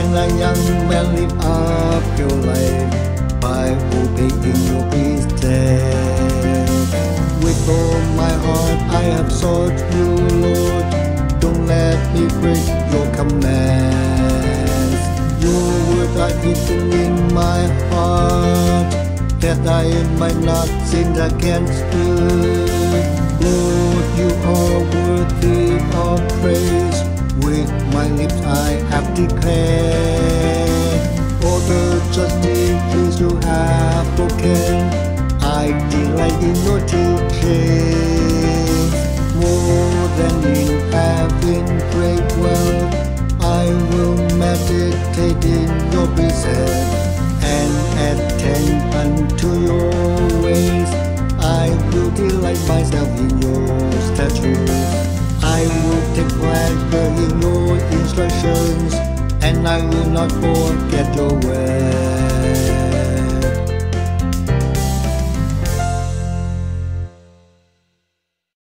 can live up your life by obeying your precepts. With all my heart I have sought you, Lord. Don't let me break your commands. Your words are hidden in my heart, that I might not sin against you. Lord, you are worthy of praise. My lips I have declared all the justice you have spoken. I delight in your teaching more than in having great wealth. I will meditate in your precepts and attend unto your ways. I will delight myself in your statutes. I will take pleasure in your instructions, and I will not forget your word.